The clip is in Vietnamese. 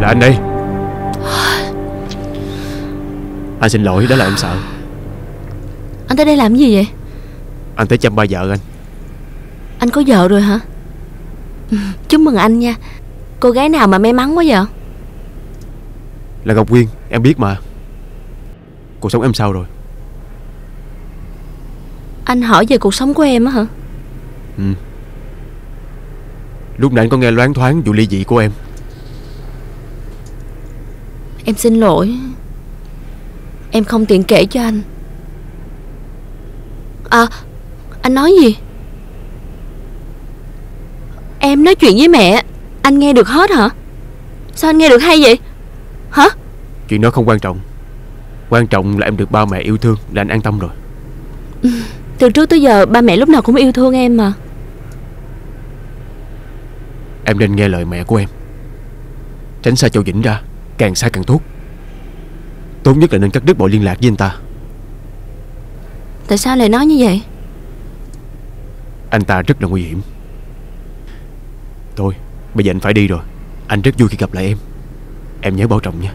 Là anh đây. Anh xin lỗi đã làm em sợ. Anh tới đây làm gì vậy? Anh tới chăm ba vợ anh. Anh có vợ rồi hả? Chúc mừng anh nha. Cô gái nào mà may mắn quá vậy? Là Ngọc Quyên Em biết mà. Cuộc sống em sao rồi? Anh hỏi về cuộc sống của em á hả? Ừ. Lúc nãy anh có nghe loáng thoáng vụ ly dị của em Em xin lỗi. Em không tiện kể cho anh. À Anh nói gì? Em nói chuyện với mẹ. Anh nghe được hết hả? Sao anh nghe được hay vậy? Hả? Chuyện đó không quan trọng. Quan trọng là em được ba mẹ yêu thương Là anh an tâm rồi. Từ trước tới giờ ba mẹ lúc nào cũng yêu thương em mà. Em nên nghe lời mẹ của em. Tránh xa Châu Vĩnh ra Càng xa càng tốt. Tốt nhất là nên cắt đứt mọi liên lạc với anh ta. Tại sao lại nói như vậy? Anh ta rất là nguy hiểm. Thôi Bây giờ anh phải đi rồi. Anh rất vui khi gặp lại em. Em nhớ bảo trọng nha